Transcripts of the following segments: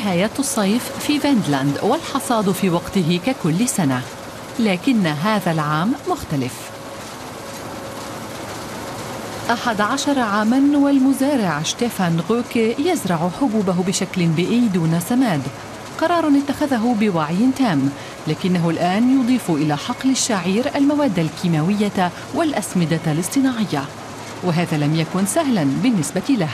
نهاية الصيف في فيندلاند والحصاد في وقته ككل سنة. لكن هذا العام مختلف. أحد عشر عاما والمزارع شتيفان غوكي يزرع حبوبه بشكل بيئي دون سماد. قرار اتخذه بوعي تام لكنه الآن يضيف إلى حقل الشعير المواد الكيماوية والأسمدة الاصطناعية. وهذا لم يكن سهلا بالنسبة له.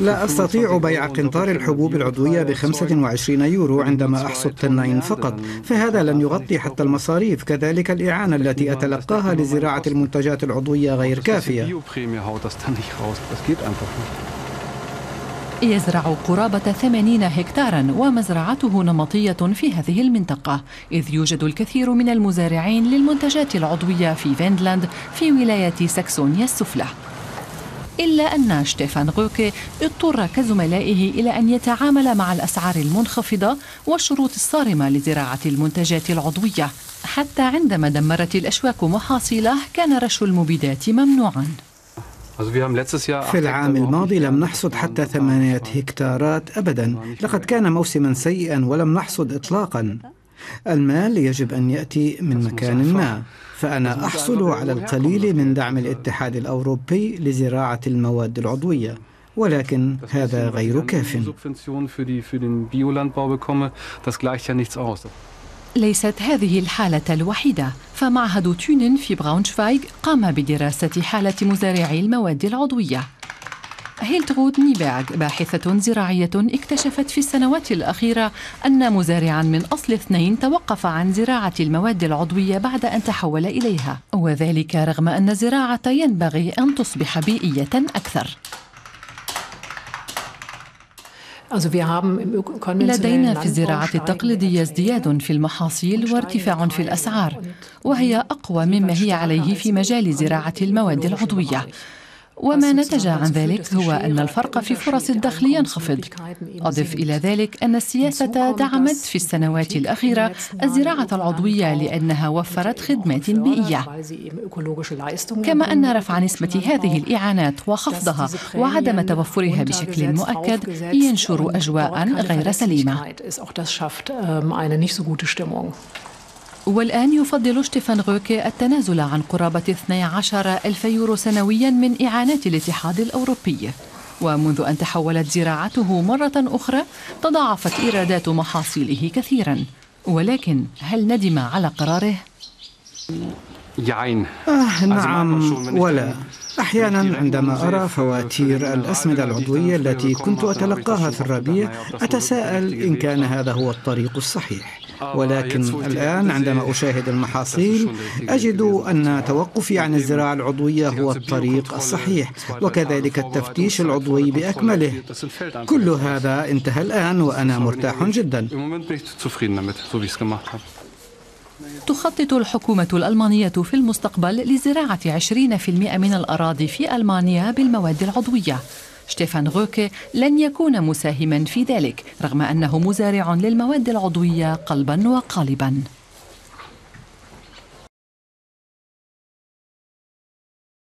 لا أستطيع بيع قنطار الحبوب العضوية ب 25 يورو عندما أحصد طنين فقط فهذا لن يغطي حتى المصاريف كذلك الإعانة التي أتلقاها لزراعة المنتجات العضوية غير كافية. يزرع قرابة 80 هكتارا ومزرعته نمطية في هذه المنطقة إذ يوجد الكثير من المزارعين للمنتجات العضوية في فينلاند في ولاية ساكسونيا السفلى. إلا أن شتيفان غوكي اضطر كزملائه إلى أن يتعامل مع الأسعار المنخفضة والشروط الصارمة لزراعة المنتجات العضوية. حتى عندما دمرت الأشواك محاصيله كان رش المبيدات ممنوعاً. في العام الماضي لم نحصد حتى ثمانية هكتارات أبدا. لقد كان موسما سيئا ولم نحصد إطلاقا. المال يجب أن يأتي من مكان ما فأنا أحصل على القليل من دعم الاتحاد الأوروبي لزراعة المواد العضوية ولكن هذا غير كاف. ليست هذه الحالة الوحيدة. فمعهد تونن في براونشفايغ قام بدراسة حالة مزارعي المواد العضوية. هيلتغود نيباغ باحثة زراعية اكتشفت في السنوات الأخيرة أن مزارعا من أصل اثنين توقف عن زراعة المواد العضوية بعد أن تحول إليها. وذلك رغم أن الزراعة ينبغي أن تصبح بيئية أكثر. لدينا في الزراعة التقليدية ازدياد في المحاصيل وارتفاع في الأسعار وهي أقوى مما هي عليه في مجال زراعة المواد العضوية. وما نتج عن ذلك هو أن الفرق في فرص الدخل ينخفض. أضف إلى ذلك أن السياسة دعمت في السنوات الأخيرة الزراعة العضوية لأنها وفرت خدمات بيئية. كما أن رفع نسبة هذه الإعانات وخفضها وعدم توفرها بشكل مؤكد ينشر أجواء غير سليمة. والآن يفضل شتيفان غوكي التنازل عن قرابة 12 ألف يورو سنويا من إعانات الاتحاد الأوروبي. ومنذ أن تحولت زراعته مرة أخرى تضاعفت إيرادات محاصيله كثيرا. ولكن هل ندم على قراره؟ آه نعم ولا. أحيانا عندما أرى فواتير الأسمدة العضوية التي كنت أتلقاها في الربيع أتساءل إن كان هذا هو الطريق الصحيح. ولكن الآن عندما أشاهد المحاصيل أجد أن توقفي عن الزراعة العضوية هو الطريق الصحيح وكذلك التفتيش العضوي بأكمله. كل هذا انتهى الآن وأنا مرتاح جدا. تخطط الحكومة الألمانية في المستقبل لزراعة 20% من الأراضي في ألمانيا بالمواد العضوية. شتيفان غوكي لن يكون مساهما في ذلك رغم أنه مزارع للمواد العضوية قلبا وقالبا.